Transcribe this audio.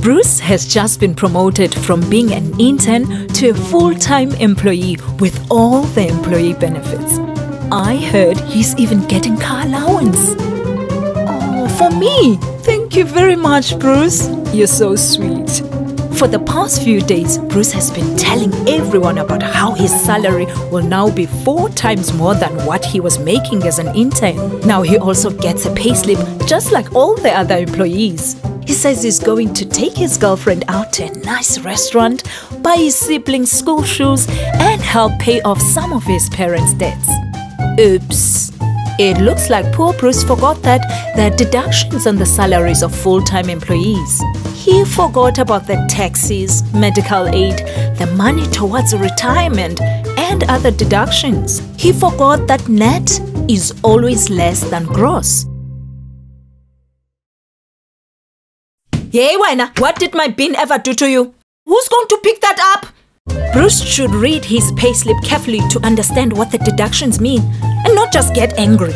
Bruce has just been promoted from being an intern to a full time employee with all the employee benefits. I heard he's even getting car allowance. Oh, for me! Thank you very much, Bruce. You're so sweet. For the past few days, Bruce has been telling everyone about how his salary will now be four times more than what he was making as an intern. Now he also gets a payslip just like all the other employees. He says he's going to take his girlfriend out to a nice restaurant, buy his siblings school shoes, and help pay off some of his parents' debts. Oops. It looks like poor Bruce forgot that there are deductions on the salaries of full time employees. He forgot about the taxes, medical aid, the money towards retirement, and other deductions. He forgot that net is always less than gross. Hey, Wena, what did my bin ever do to you? Who's going to pick that up? Bruce should read his payslip carefully to understand what the deductions mean and not just get angry.